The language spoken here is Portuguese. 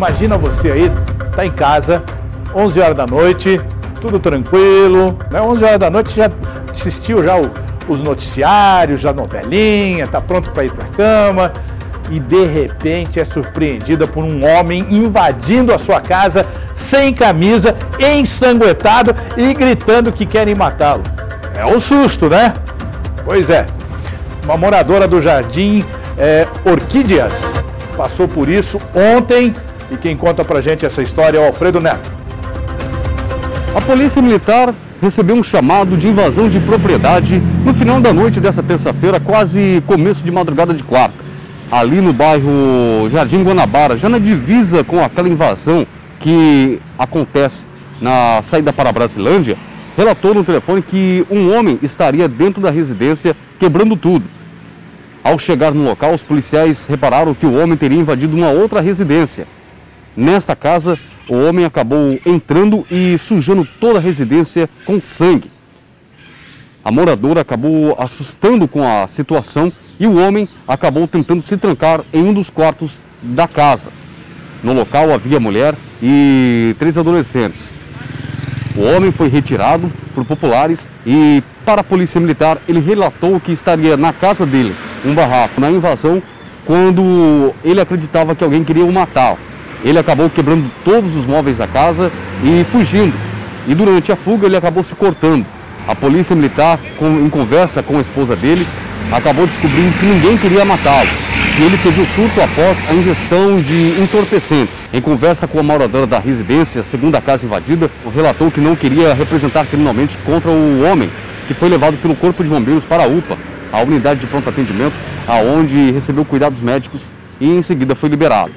Imagina você aí, tá em casa, 11 horas da noite, tudo tranquilo, né? 11 horas da noite já assistiu já o, os noticiários, já novelinha, tá pronto para ir para cama e de repente é surpreendida por um homem invadindo a sua casa sem camisa, ensanguentado e gritando que querem matá-lo. É um susto, né? Pois é. Uma moradora do Jardim é, Orquídeas passou por isso ontem e quem conta pra gente essa história é o Alfredo Neto. A Polícia Militar recebeu um chamado de invasão de propriedade no final da noite dessa terça-feira, quase começo de madrugada de quarta. Ali no bairro Jardim Guanabara, já na divisa com aquela invasão que acontece na saída para a Brasilândia, relatou no telefone que um homem estaria dentro da residência quebrando tudo. Ao chegar no local, os policiais repararam que o homem teria invadido uma outra residência. Nesta casa, o homem acabou entrando e sujando toda a residência com sangue. A moradora acabou assustando com a situação e o homem acabou tentando se trancar em um dos quartos da casa. No local havia mulher e três adolescentes. O homem foi retirado por populares e, para a polícia militar, ele relatou que estaria na casa dele, um barraco, na invasão, quando ele acreditava que alguém queria o matar. Ele acabou quebrando todos os móveis da casa e fugindo. E durante a fuga ele acabou se cortando. A polícia militar, em conversa com a esposa dele, acabou descobrindo que ninguém queria matá-lo. E ele teve o surto após a ingestão de entorpecentes. Em conversa com a moradora da residência, segundo a casa invadida, relatou que não queria representar criminalmente contra o homem que foi levado pelo Corpo de Bombeiros para a UPA, a unidade de pronto atendimento, aonde recebeu cuidados médicos e em seguida foi liberado.